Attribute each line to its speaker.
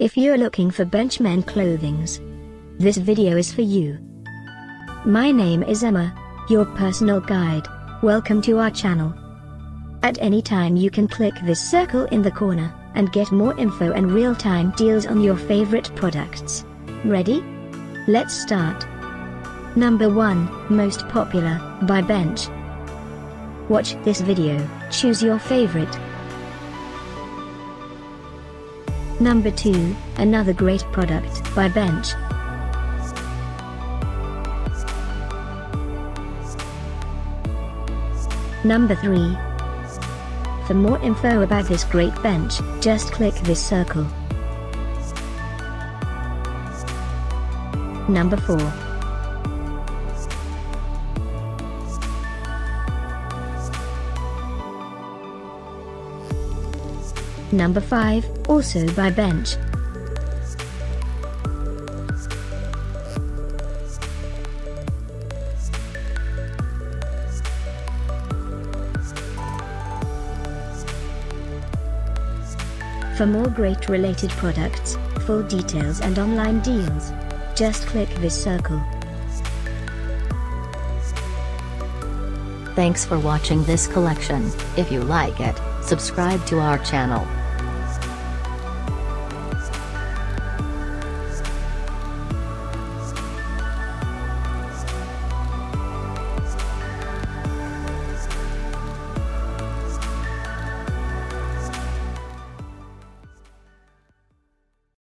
Speaker 1: If you're looking for Bench Men clothings, this video is for you. My name is Emma, your personal guide. Welcome to our channel. At any time you can click this circle in the corner, and get more info and real-time deals on your favorite products. Ready? Let's start. Number 1, Most Popular, by Bench. Watch this video, choose your favorite. Number 2, another great product, by Bench. Number 3. For more info about this great bench, just click this circle. Number 4. Number 5, also by Bench. For more great related products, full details and online deals, just click this circle.
Speaker 2: Thanks for watching this collection. If you like it, subscribe to our channel.